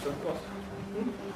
Santo Antônio.